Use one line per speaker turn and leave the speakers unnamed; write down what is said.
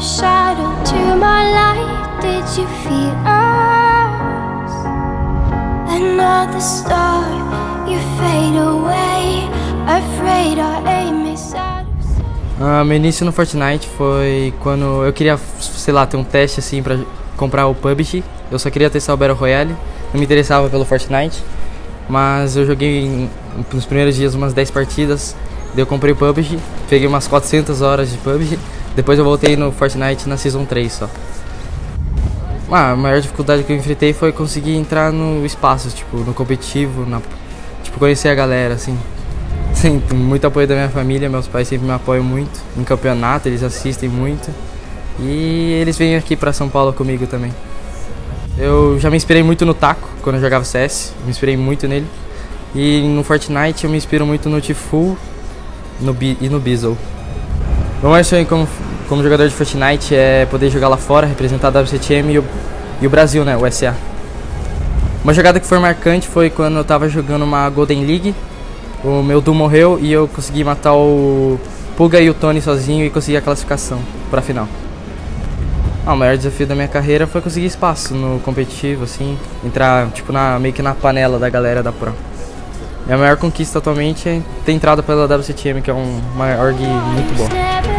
shadow to my light. Did you feel us? Another star, you fade away. Afraid our aim is out of sight.
Ah, meu início no Fortnite foi quando eu queria, sei lá, ter um teste assim pra comprar o PUBG. Eu só queria testar o Battle Royale, não me interessava pelo Fortnite. Mas eu joguei nos primeiros dias umas 10 partidas, daí eu comprei o PUBG, peguei umas 400 horas de PUBG, depois eu voltei no Fortnite na Season 3 só. Ah, a maior dificuldade que eu enfrentei foi conseguir entrar no espaço, tipo, no competitivo, na, tipo, conhecer a galera, assim. Sim, muito apoio da minha família, meus pais sempre me apoiam muito. Em campeonato, eles assistem muito. E eles vêm aqui pra São Paulo comigo também. Eu já me inspirei muito no Taco, quando eu jogava CS. Me inspirei muito nele. E no Fortnite eu me inspiro muito no Tfue no e no Bizzle. Meu maior sonho como, como jogador de Fortnite é poder jogar lá fora, representar a WCTM e o, e o Brasil, né, o SA. Uma jogada que foi marcante foi quando eu tava jogando uma Golden League. O meu Du morreu e eu consegui matar o Puga e o Tony sozinho e consegui a classificação pra final. Ah, o maior desafio da minha carreira foi conseguir espaço no competitivo, assim, entrar tipo na meio que na panela da galera da Pro. Minha maior conquista atualmente é ter entrado pela WCTM, que é um- uma org muito boa.